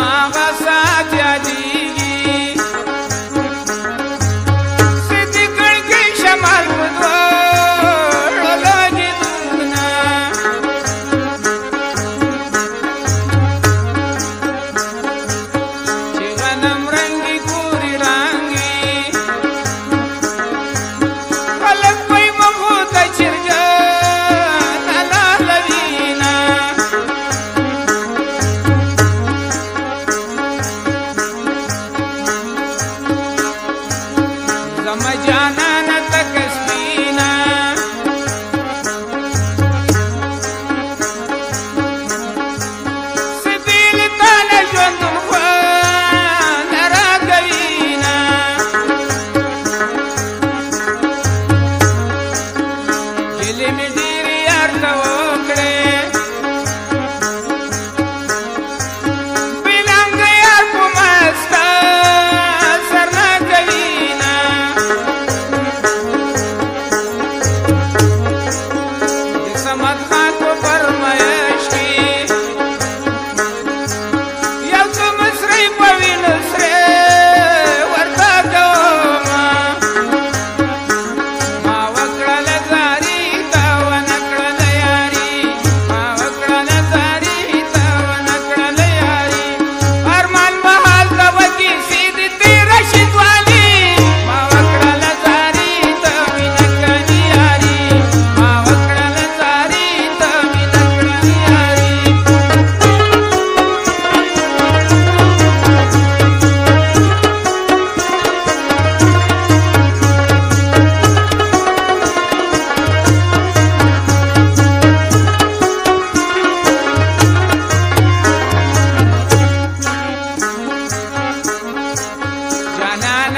ما غسات يدي.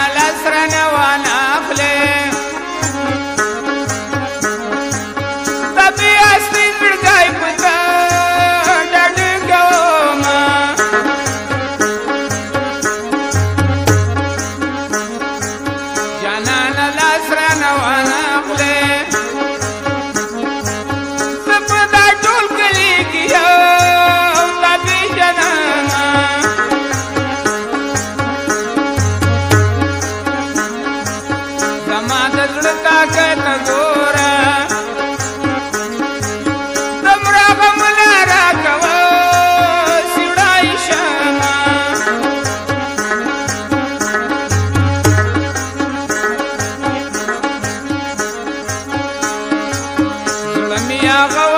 الأسرى نوى غوى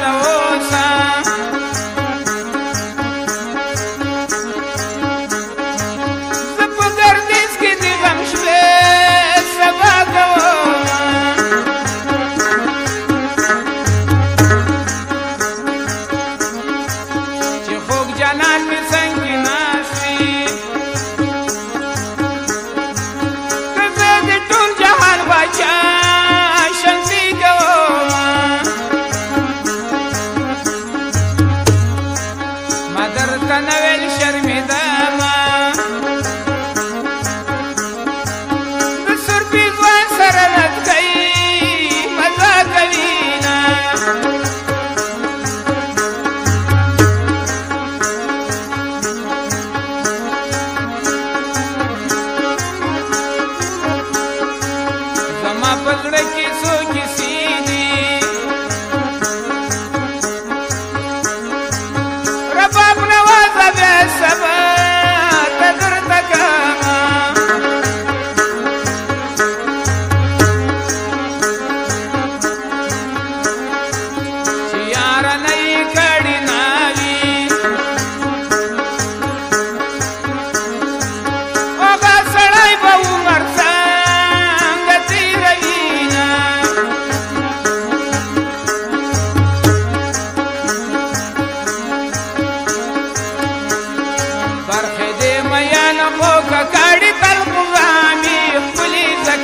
la.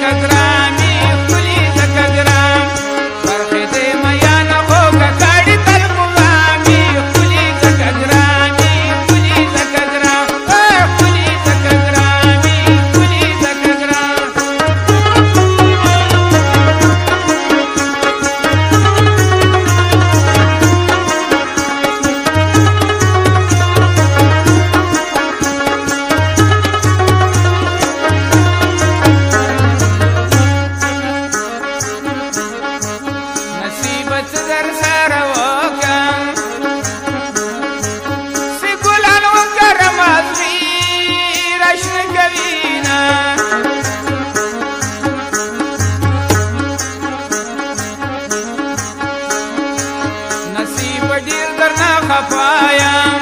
atrás. पाया